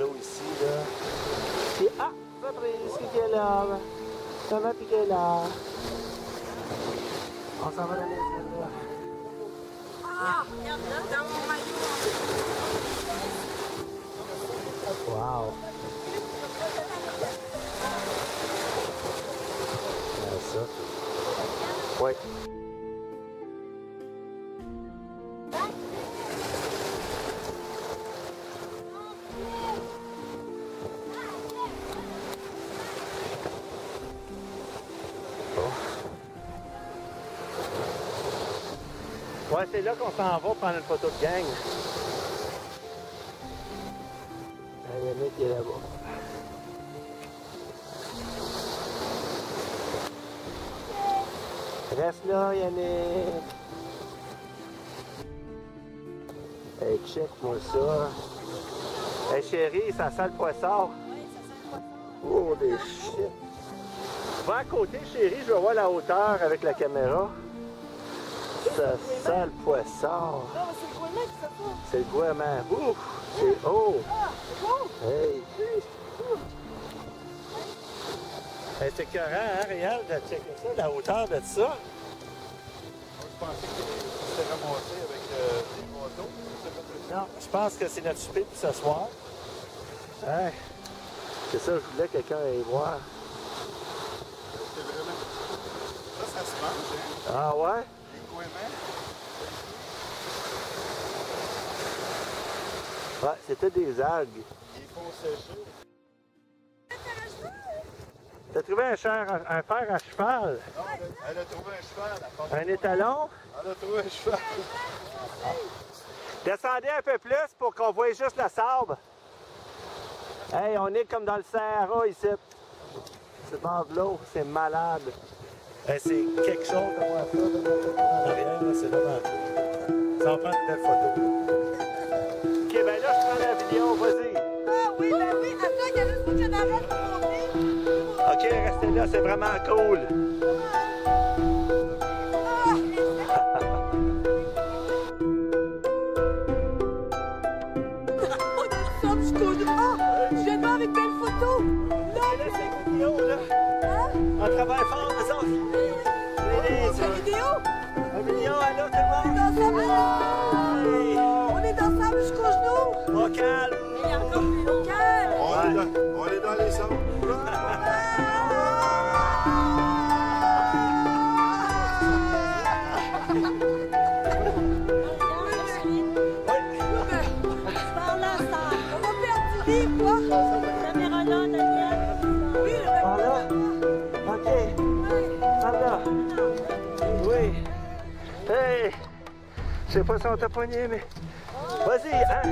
l'eau ici, là. Puis, ah, Patrice qui est là? Ça va piquer là? On s'en va dans les là. Ah, regarde là, dans mon maillot. Wow. Ça. Ouais. Ouais, c'est là qu'on s'en va prendre une photo de gang. Ah, est là-bas. Reste là, Yannick. Hey, check-moi ça. Hey, chérie, ça sent le poisson. Oh, des shit. Va à côté, chérie, je vais voir la hauteur avec la caméra. Ça sent le poisson. Non, c'est le gourmet qui fait ça. C'est le gourmand. Ouf! C'est haut! Hey! Hey, c'est écœurant, hein, Réal, de checker ça, la hauteur de ça. Je pensais que c'était ramassé avec euh, motos. Non, je pense que c'est notre souper pour ce soir. Hein? C'est ça, je voulais que quelqu'un aille voir. C'est vraiment. Ça, ça se mange, hein? Ah ouais? Ouais, c'était des algues. T'as trouvé un, un fer à cheval? Non, elle a, trouvé un cheval. Pas- Un étalon? elle a trouvé un cheval. Descendez un peu plus pour qu'on voie juste le sable. Hey, on est comme dans le Sahara ici. C'est dans l'eau, c'est malade. Hey, c'est quelque chose de voir ça. en arrière, là, c'est vraiment cool. Ça va prendre une belle photo. Ok, ben là, je prends la vidéo, vas-y. Ah oui, ben oui. Attends, il y a juste je l'arrête pour monter. Ok, restez là, c'est vraiment cool. Le sable, je cours. Ah, je viens de voir avec belle photo. Là, c'est vidéo, là. Hein? On travaille fort, on calme. Il y a encore plus local. On, est dans, on est dans les. Oui. Hey! Je sais pas si on t'a pogné, mais. Vas-y, hein?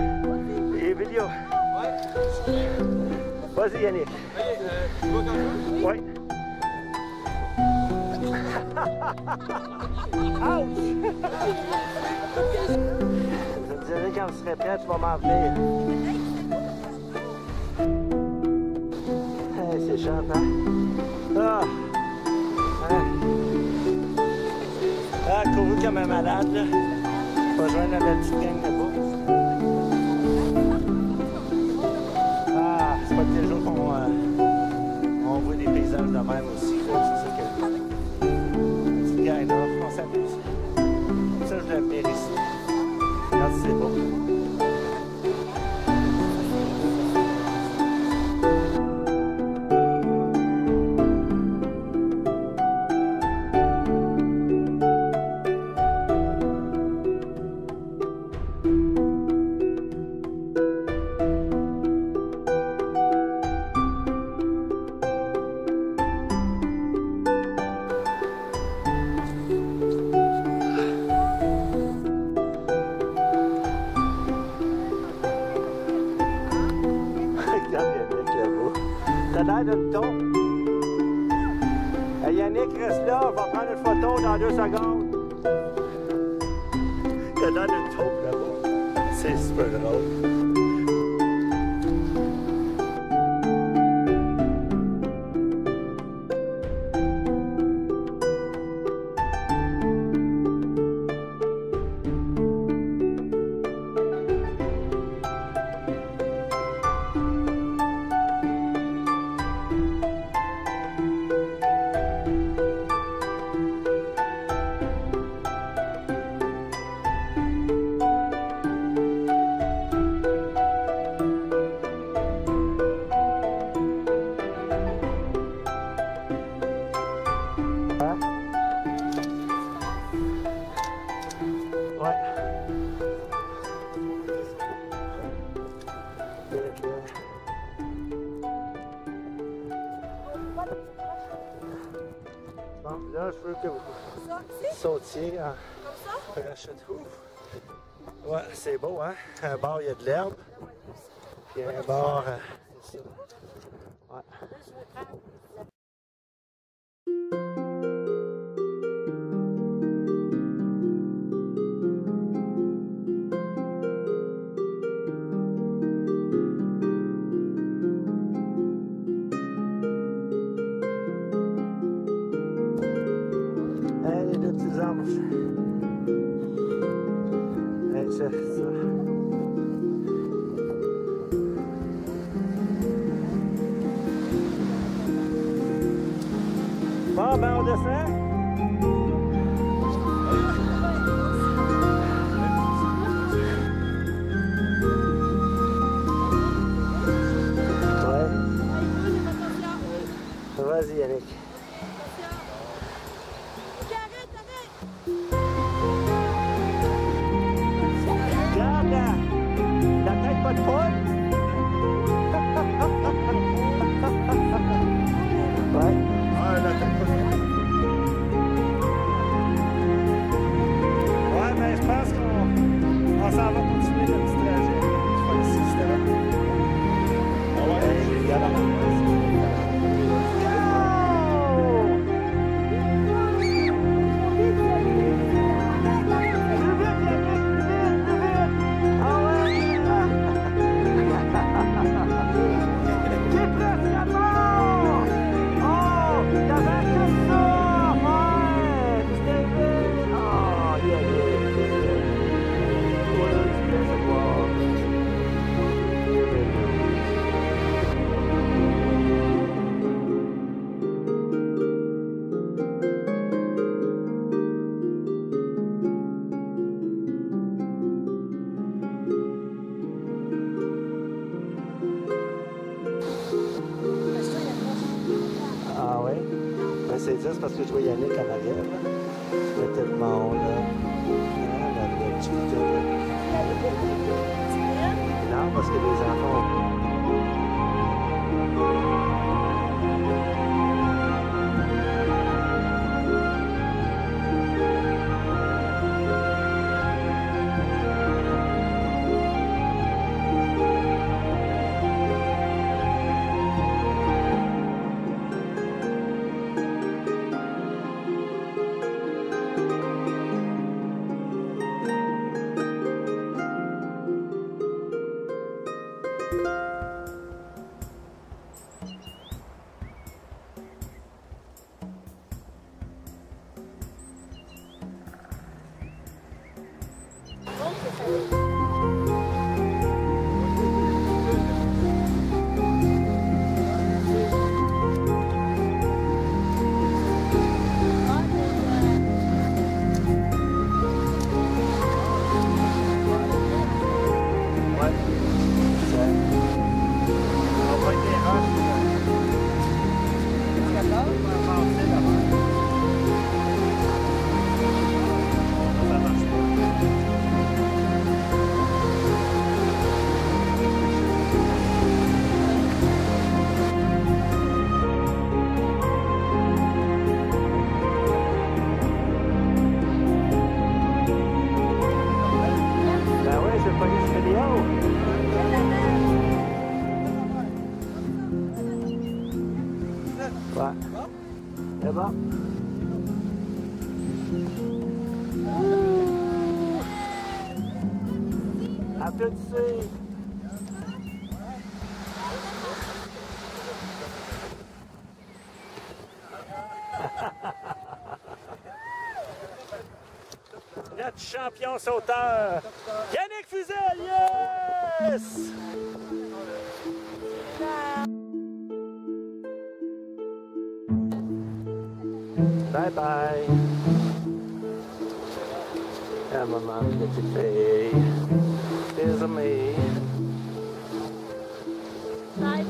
Les vidéos. Vas-y, Yannick. Oui. Ouch! Je me dirais quand vous serez prêt, tu vas m'en venir. Hey, c'est chante, hein? Ah! Ah, couru comme un malade, là? Je vais joindre la petite gang là-bas. On s'amuse. Ça, je l'aime bien ici. L'air d'une taupe. Hey, Yannick, reste là, on va prendre une photo dans deux secondes. T'as l'air d'une taupe là-bas. C'est super drôle. Sautiez en ça? parachute. Ouf. Ouais, c'est beau, hein? Un bord, il y a de l'herbe. Puis un bord, euh, c'est ça. Ouais. Anges. Hey, ça, ça. Bon, ben on descend. Ouais. Vas-y, Yannick. C'est juste parce que je vois Yannick en arrière. Y a tellement là. Ah, là. Non, parce que les enfants. là. Notre champion sauteur, Yannick Fuzel, yes! Bye bye. À maman, petite fille. Désolé. Bye,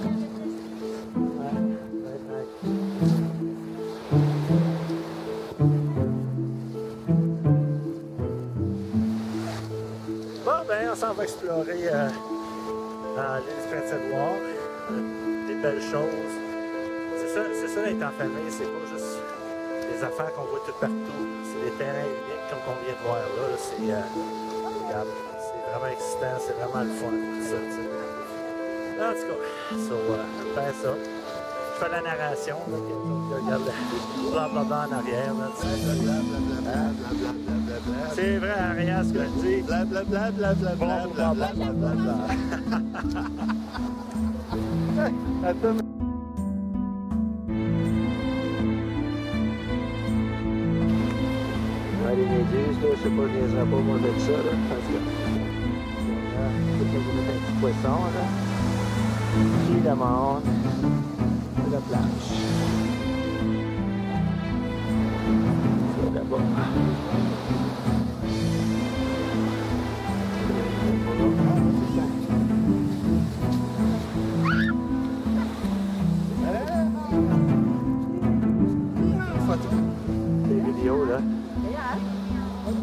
Ouais, bye bye. Bon, ben, on s'en va explorer euh, dans l'île du Prince-Édouard. Des belles choses. C'est ça, c'est ça d'être en famille, c'est pas juste des affaires qu'on voit tout partout. C'est des terrains uniques comme on vient de voir là. euh, c'est vraiment excitant, c'est vraiment le fun. ça. En tout cas, so, euh, faire ça. Je fais la narration, je regarde blablabla en arrière. C'est vrai, Arias, ce que je dis. Blablabla. méduses, là, je sais pas, je niaiserai pas moi de ça, là, parce que... Là, faut que je mette un petit poisson, là. Puis la euh.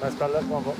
Ben, c'est par là qu'on va.